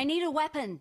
I need a weapon.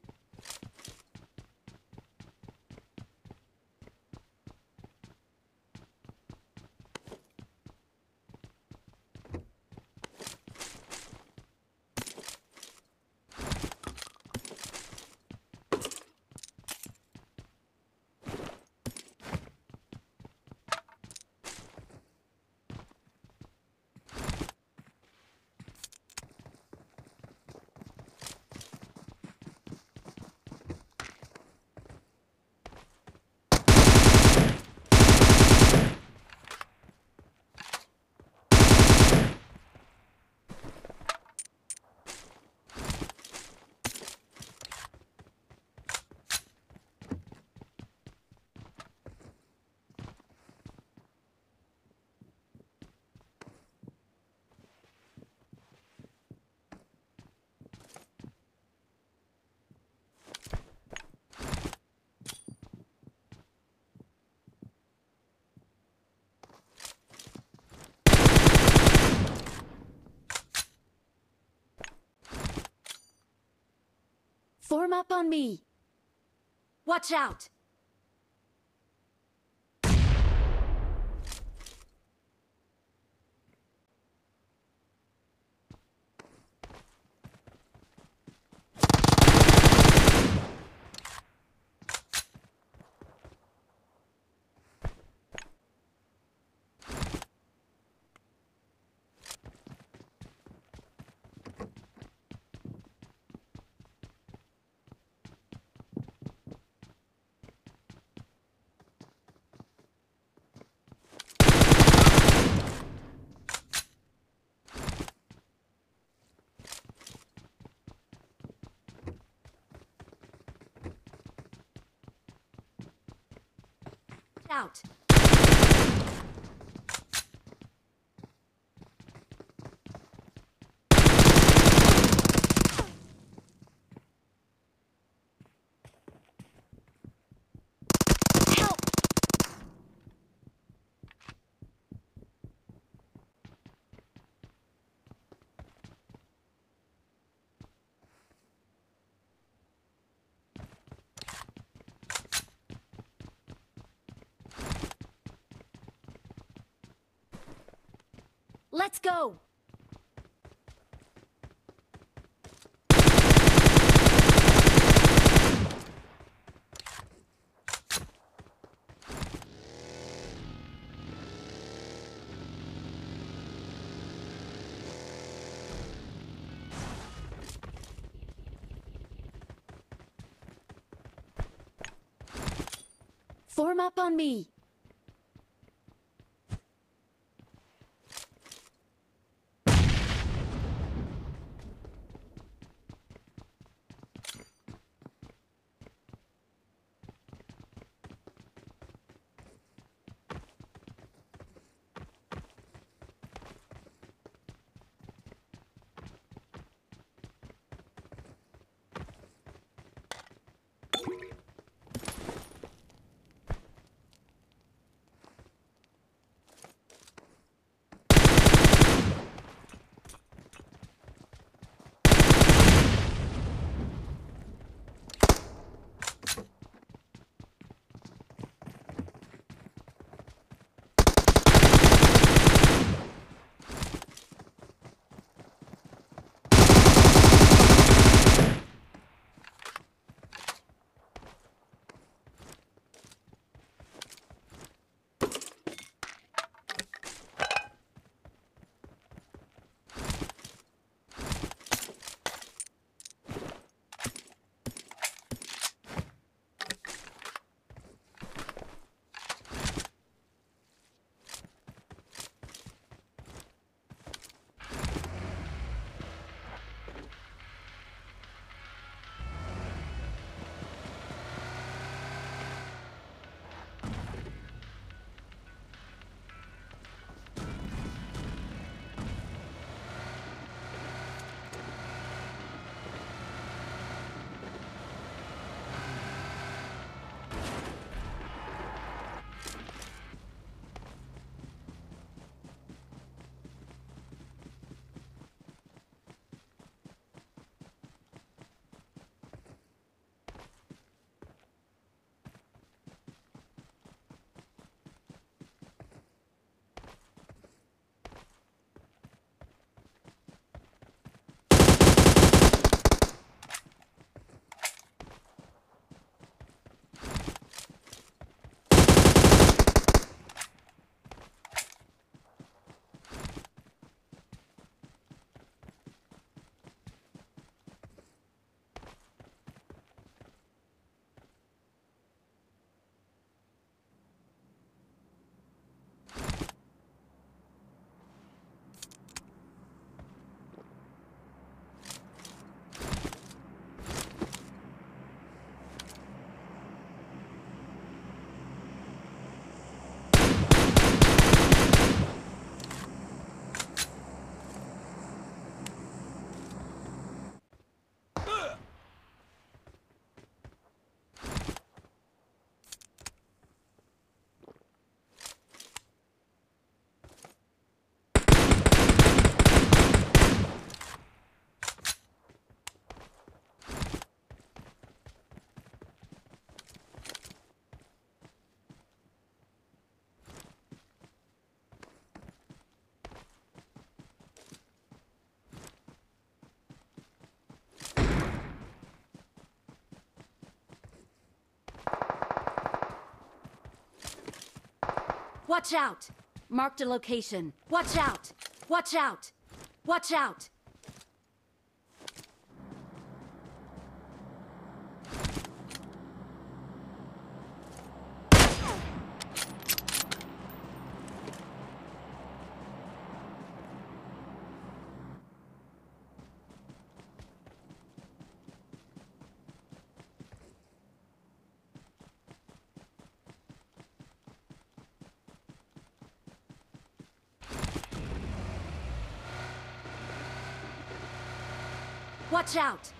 Form up on me. Watch out! Out. Let's go! Form up on me. Watch out! Marked a location. Watch out! Watch out! Watch out! Watch out!